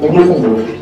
Таких не было.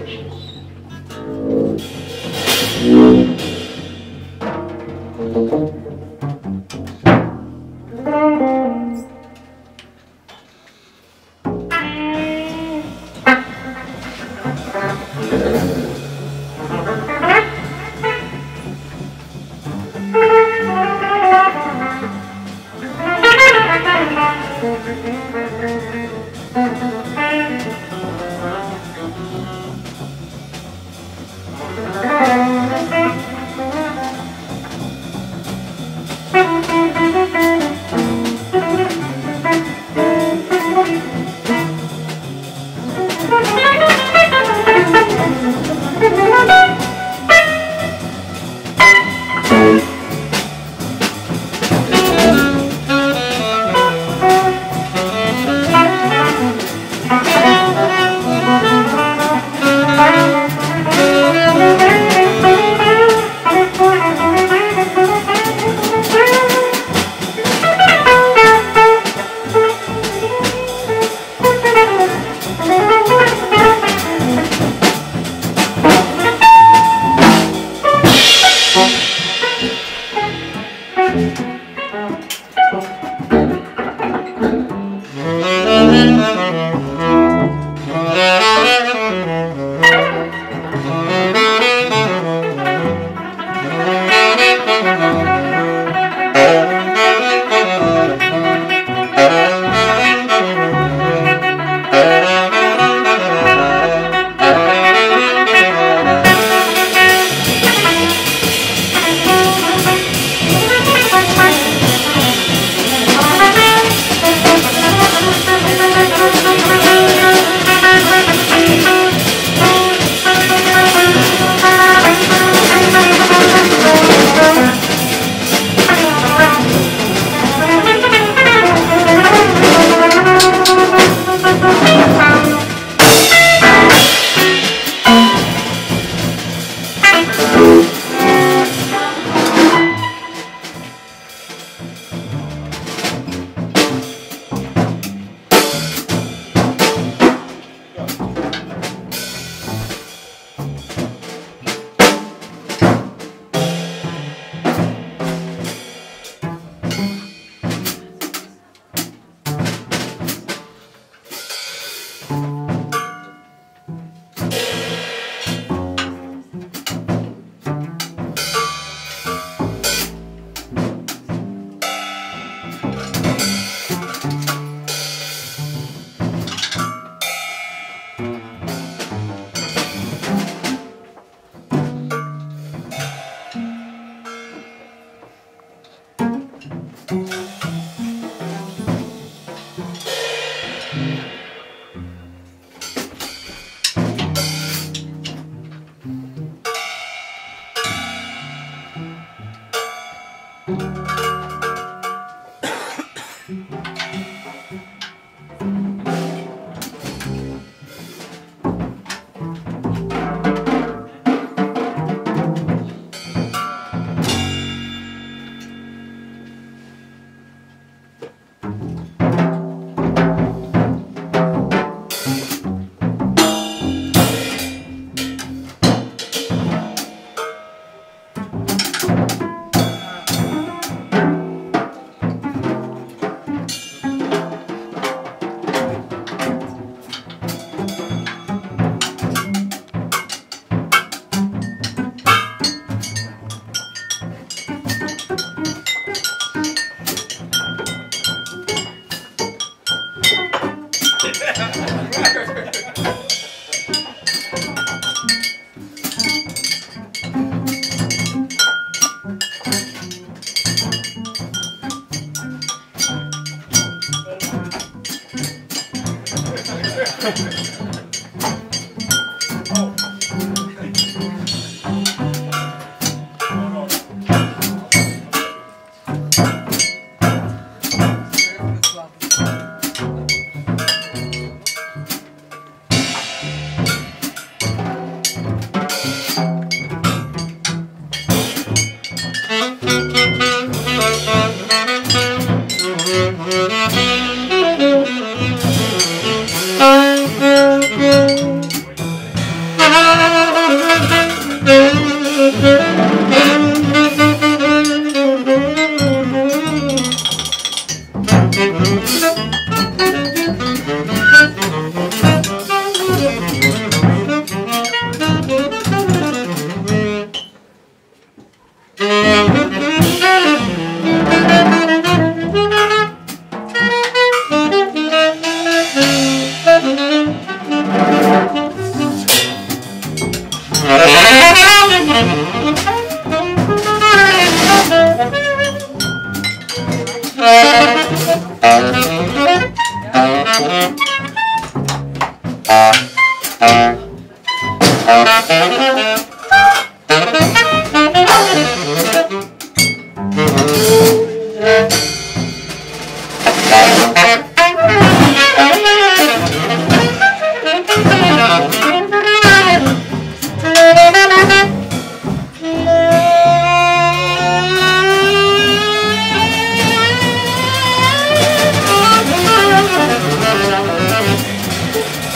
Mm-hmm.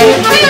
Thank you.